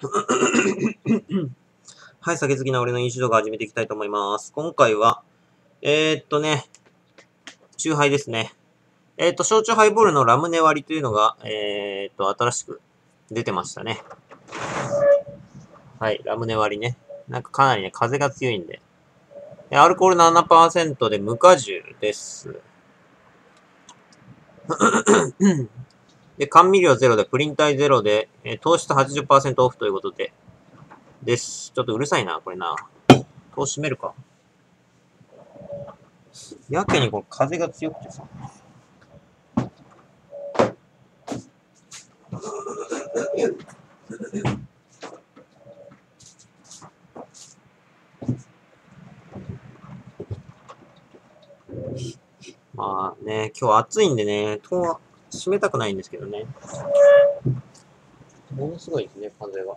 はい、酒好きな俺の飲酒動画始めていきたいと思います。今回は、えー、っとね、チューハイですね。えー、っと、焼酎ハイボールのラムネ割りというのが、えー、っと、新しく出てましたね。はい、ラムネ割りね。なんかかなりね、風が強いんで。でアルコール7%で無果汁です。で、甘味料ゼロで、プリン体ゼロで、えー糖質80%オフということで、です。ちょっとうるさいな、これな。戸閉めるか。やけにこの風が強くてさ。まあね、今日暑いんでね、戸は閉めたくないんですけどね。ものすごいですね、風が。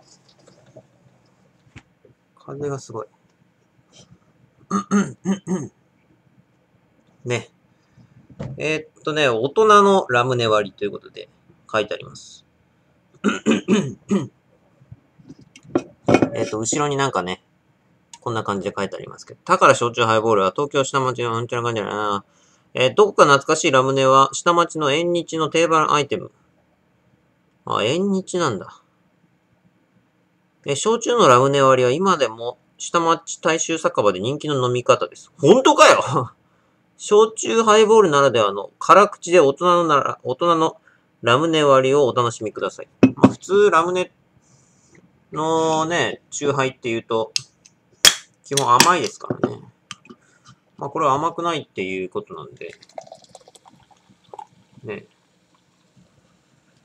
風がすごい。ね。えーっとね、大人のラムネ割りということで書いてあります。えーっと、後ろになんかね、こんな感じで書いてありますけど。だから焼酎ハイボールは東京下町のうんちゃらかんじゃないな。えーどこか懐かしいラムネは下町の縁日の定番アイテム。あ、縁日なんだ。え、焼酎のラムネ割りは今でも下町大衆酒場で人気の飲み方です。本当かよ 焼酎ハイボールならではの辛口で大人のなら、大人のラムネ割りをお楽しみください。まあ普通ラムネのね、酎ハイって言うと、基本甘いですからね。まあこれは甘くないっていうことなんで、ね。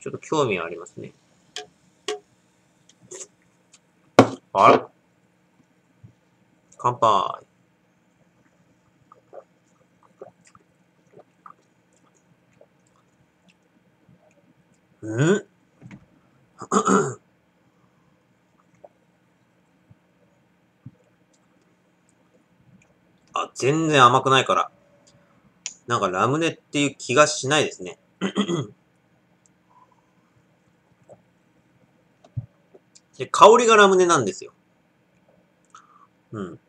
ちょっと興味はありますね。あら乾杯う。ん？あ、全然甘くないから。なんかラムネっていう気がしないですね。で、香りがラムネなんですよ。うん。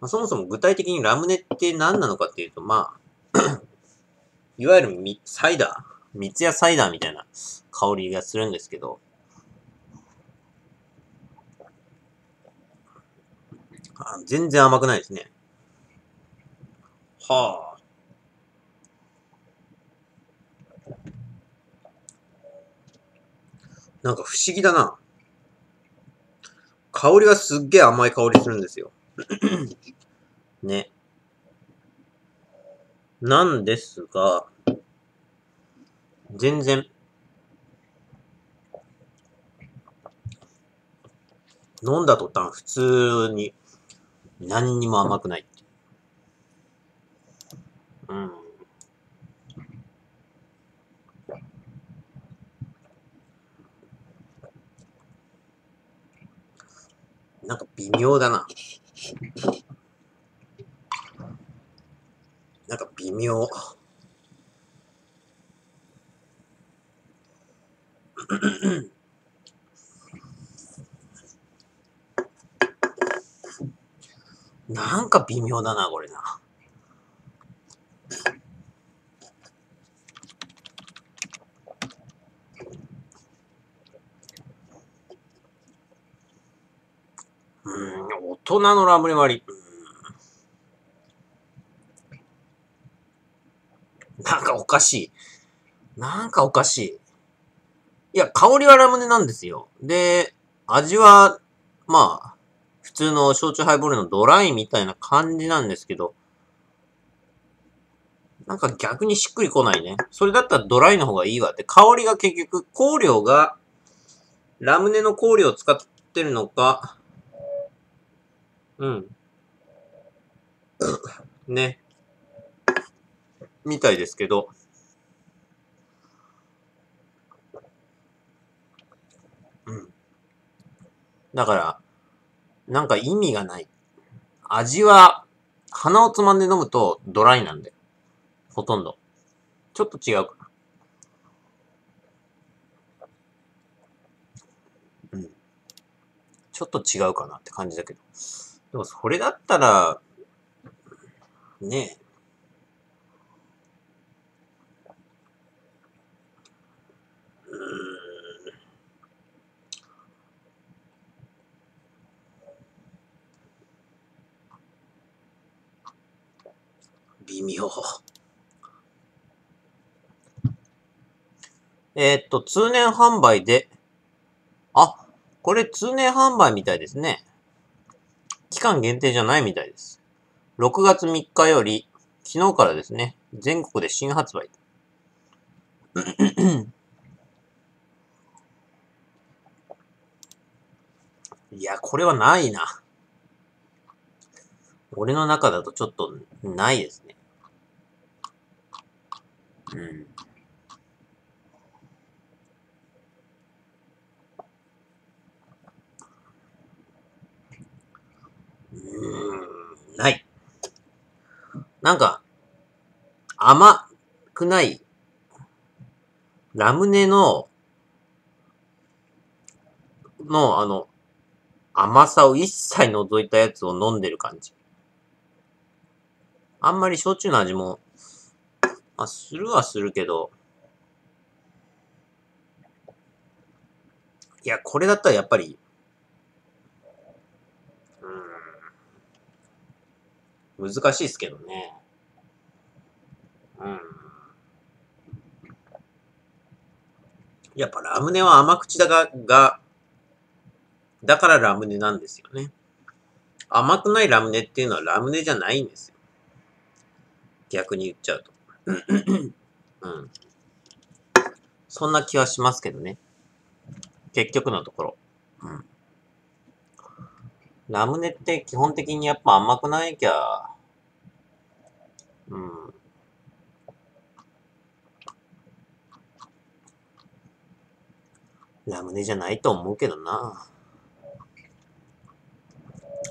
まあ、そもそも具体的にラムネって何なのかっていうと、まあ、いわゆるみサイダー？蜜やサイダーみたいな香りがするんですけど、全然甘くないですね。はあ。なんか不思議だな。香りがすっげえ甘い香りするんですよ。ね。なんですが、全然、飲んだ途端普通に何にも甘くない。うん。なんか微妙だな。なんか微妙。なんか微妙だな、これな。うん、大人のラムネ割り。なんかおかしい。なんかおかしい。いや、香りはラムネなんですよ。で、味は、まあ、通の焼酎ハイボールのドライみたいな感じなんですけど、なんか逆にしっくりこないね。それだったらドライの方がいいわって。香りが結局、香料が、ラムネの香料を使ってるのか、うん。ね。みたいですけど。うん。だから、なんか意味がない。味は、鼻をつまんで飲むとドライなんで。ほとんど。ちょっと違うかな。うん。ちょっと違うかなって感じだけど。でもそれだったら、ねえ。うーん微妙。えーっと、通年販売で、あ、これ通年販売みたいですね。期間限定じゃないみたいです。6月3日より、昨日からですね、全国で新発売。いや、これはないな。俺の中だとちょっとないですね。うん。うん、ない。なんか、甘くない、ラムネの、の、あの、甘さを一切除いたやつを飲んでる感じ。あんまり焼酎の味も、まあ、するはするけど、いや、これだったらやっぱり、うーん、難しいですけどね。うん。やっぱラムネは甘口だが、が、だからラムネなんですよね。甘くないラムネっていうのはラムネじゃないんですよ。逆に言っちゃうと。うん。そんな気はしますけどね。結局のところ。うん。ラムネって基本的にやっぱ甘くないきゃ、うん。ラムネじゃないと思うけどな。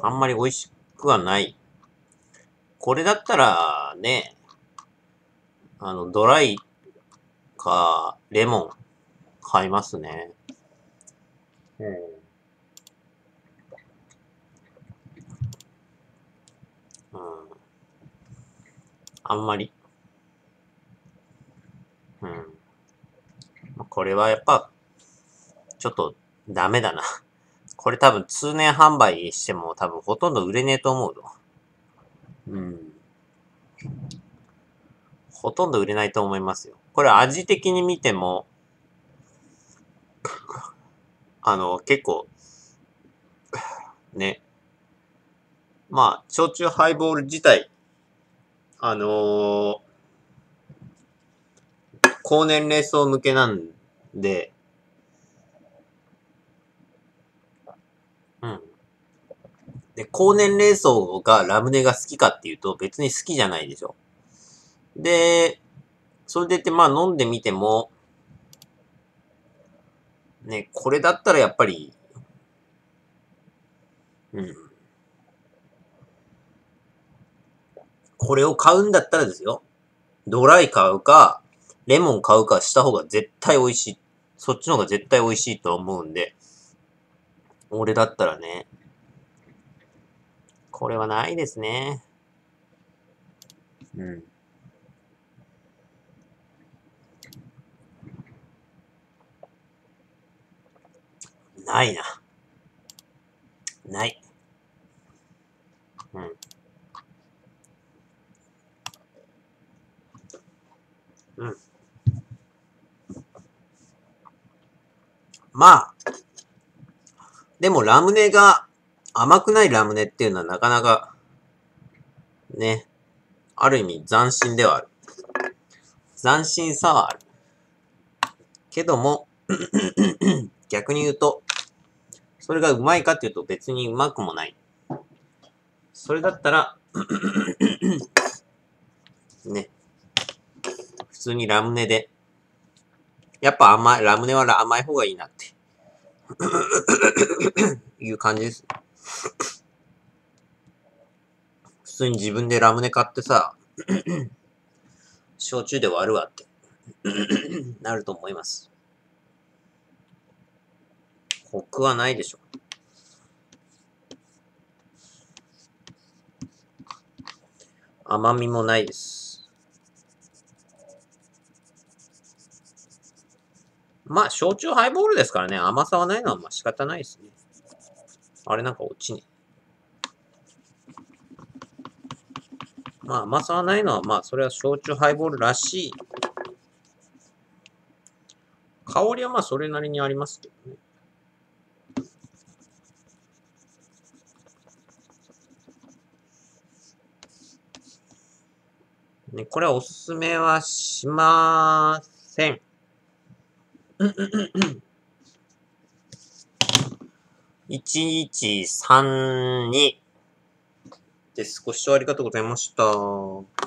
あんまり美味しくはない。これだったら、ね、あの、ドライか、レモン、買いますね。うん。あんまり。うん。これはやっぱ、ちょっとダメだな。これ多分通年販売しても多分ほとんど売れねえと思うぞ。うん。ほとんど売れないと思いますよ。これ味的に見ても、あの、結構、ね。まあ、焼酎ハイボール自体、あのー高年齢層向けなんで、うん。で、高年齢層がラムネが好きかっていうと別に好きじゃないでしょ。で、それでいてまあ飲んでみても、ね、これだったらやっぱり、うん。これを買うんだったらですよ。ドライ買うか、レモン買うかした方が絶対美味しい。そっちの方が絶対美味しいと思うんで、俺だったらね、これはないですね。うん。ないな。ない。うん。うん。まあ、でもラムネが甘くないラムネっていうのはなかなか、ね、ある意味斬新ではある。斬新さはある。けども、逆に言うと、それがうまいかっていうと別にうまくもない。それだったら、ね、普通にラムネで、やっぱ甘い、ラムネは甘い方がいいなって、いう感じです。普通に自分でラムネ買ってさ、焼酎で割るわって、なると思います。コクはないでしょ。甘みもないです。まあ、焼酎ハイボールですからね、甘さはないのはまあ仕方ないですね。あれなんか落ちね。まあ、甘さはないのは、まあ、それは焼酎ハイボールらしい。香りはまあ、それなりにありますけどね。ね、これはおすすめはしません。1132です。ご視聴ありがとうございました。